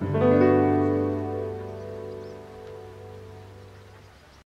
Amen.